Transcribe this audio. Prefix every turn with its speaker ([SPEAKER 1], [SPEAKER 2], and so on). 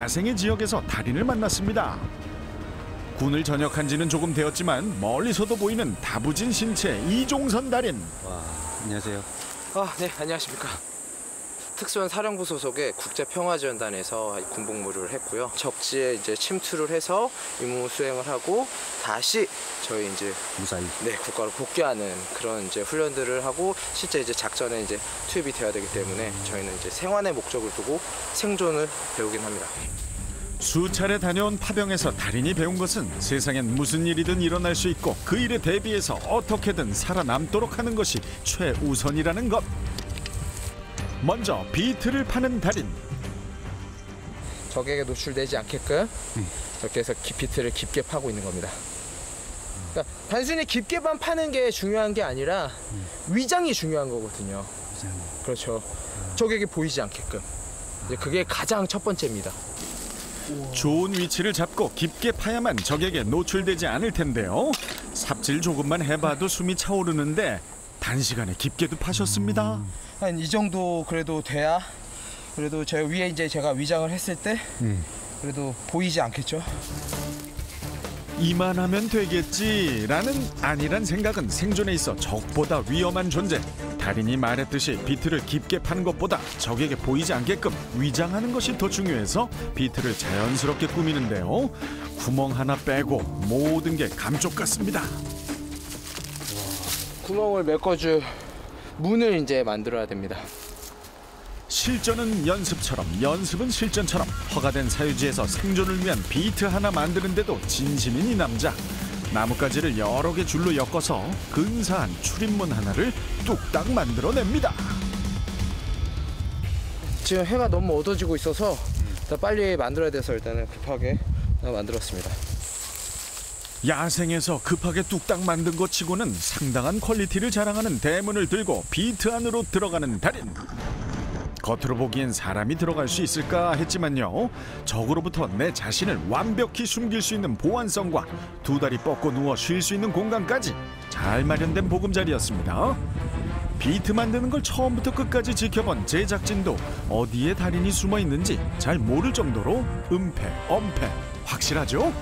[SPEAKER 1] 야생의 지역에서 달인을 만났습니다. 군을 전역한 지는 조금 되었지만 멀리서도 보이는 다부진 신체 이종선 달인.
[SPEAKER 2] 와, 안녕하세요.
[SPEAKER 3] 아, 네, 안녕하십니까. 특수한 사령부 소속의 국제평화지원단에서 군복무를 했고요. 적지에 이제 침투를 해서 임무 수행을 하고 다시 저희 이제
[SPEAKER 2] 무사히.
[SPEAKER 3] 네 국가로 복귀하는 그런 이제 훈련들을 하고 실제 이제 작전에 이제 투입이 되어야 되기 때문에 저희는 이제 생환의 목적을 두고 생존을 배우긴 합니다.
[SPEAKER 1] 수차례 다녀온 파병에서 달인이 배운 것은 세상엔 무슨 일이든 일어날 수 있고 그 일에 대비해서 어떻게든 살아남도록 하는 것이 최우선이라는 것. 먼저 비트를 파는 달인.
[SPEAKER 3] 적에게 노출되지 않게끔 이렇게 해서 깊- 비트를 깊게 파고 있는 겁니다. 그러니까 단순히 깊게만 파는 게 중요한 게 아니라 위장이 중요한 거거든요. 그렇죠. 적에게 보이지 않게끔. 이제 그게 가장 첫 번째입니다.
[SPEAKER 1] 좋은 위치를 잡고 깊게 파야만 적에게 노출되지 않을 텐데요. 삽질 조금만 해봐도 숨이 차오르는데 단시간에 깊게도 파셨습니다.
[SPEAKER 3] 한이 정도 그래도 돼야 그래도 제 위에 이제 제가 위장을 했을 때 그래도 보이지 않겠죠.
[SPEAKER 1] 이만하면 되겠지라는 아니란 생각은 생존에 있어 적보다 위험한 존재. 달인이 말했듯이 비트를 깊게 파는 것보다 적에게 보이지 않게끔 위장하는 것이 더 중요해서 비트를 자연스럽게 꾸미는데요. 구멍 하나 빼고 모든 게 감쪽 같습니다.
[SPEAKER 3] 구멍을 메꿔줄 문을 이제 만들어야 됩니다.
[SPEAKER 1] 실전은 연습처럼 연습은 실전처럼 허가된 사유지에서 생존을 위한 비트 하나 만드는데도 진심인 이 남자 나뭇가지를 여러 개 줄로 엮어서 근사한 출입문 하나를 뚝딱 만들어냅니다
[SPEAKER 3] 지금 해가 너무 어두워지고 있어서 일단 빨리 만들어야 돼서 일단은 급하게 만들었습니다.
[SPEAKER 1] 야생에서 급하게 뚝딱 만든 것 치고는 상당한 quality를 자랑하는 대문을 들고 비트 안으로 들어가는 달인. 겉으로 보기엔 사람이 들어갈 수 있을까 했지만요 적으로부터 내 자신을 완벽히 숨길 수 있는 보안성과 두 다리 뻗고 누워 쉴 수 있는 공간까지 잘 마련된 보금자리였습니다. 비트 만드는 걸 처음부터 끝까지 지켜본 제작진도 어디에 달인이 숨어 있는지 잘 모를 정도로 은폐 엄폐. 확실하죠?